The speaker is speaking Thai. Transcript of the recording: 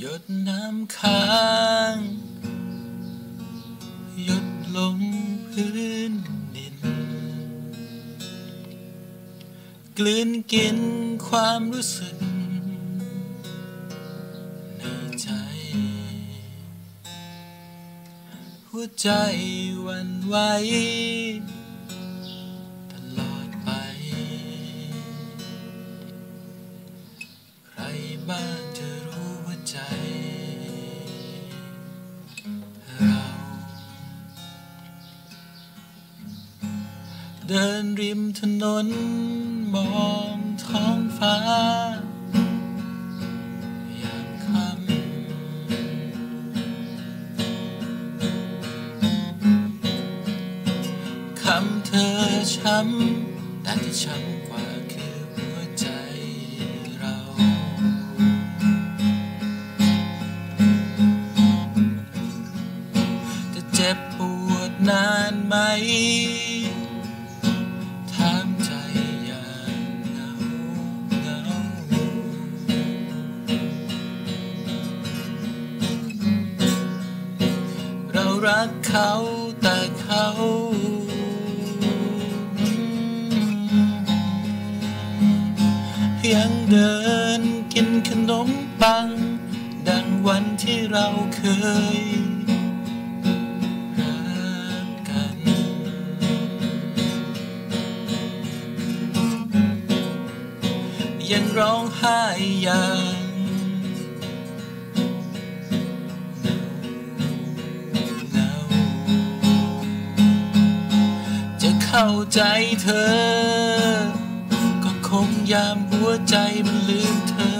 หยดน้ำค้าง หยดลงพื้นดิน กลืนกินความรู้สึกในใจ หัวใจวันไหว เดินริมถนนมองท้องฟ้าอย่างคำคำเธอช้ำแต่ที่ช้ำกว่าคือหัวใจเรา จะเจ็บปวดนานไหม รักเขาแต่เขายังเดินกินขนมปัง ดังวันที่เราเคยรักกัน ยังร้องไห้อย่าง เข้าใจเธอ ก็คงยามหัวใจมันลืมเธอ